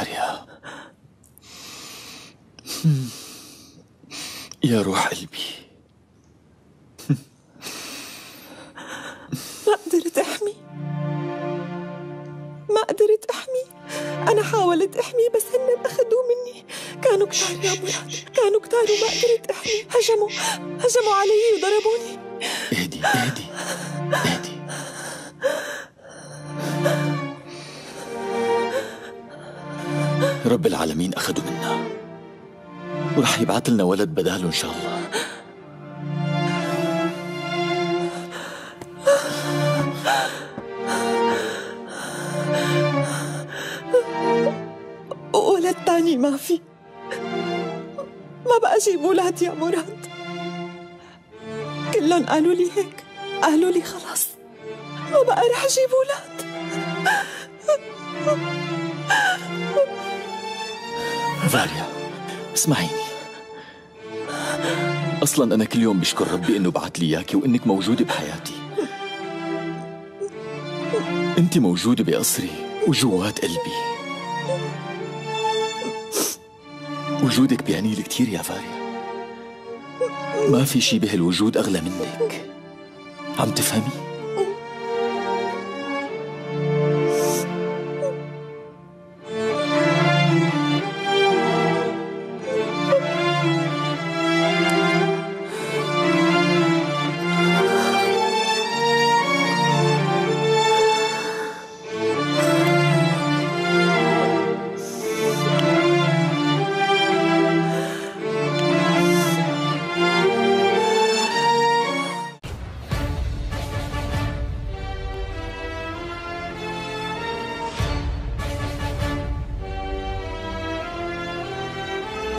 فاريا يا روح قلبي. ما قدرت أحمي. ما قدرت أحمي. أنا حاولت أحمي بس هن أخذوه مني. كانوا كتار يا مراد كانوا كتار وما قدرت أحمي. هجموا. هجموا علي وضربوني. رب العالمين أخذوا منا. ورح يبعث لنا ولد بداله إن شاء الله. ولد تاني ما في. ما بقى جيب ولاد يا مراد. كلهم قالوا لي هيك. قالوا لي خلاص. ما بقى رح جيب ولاد فاريا اسمعيني أصلا أنا كل يوم بشكر ربي إنه بعت لي إياكي وإنك موجودة بحياتي. انت موجودة بقصري وجوات قلبي. وجودك بيعني لي كثير يا فاريا. ما في شي بهالوجود أغلى منك. عم تفهمي؟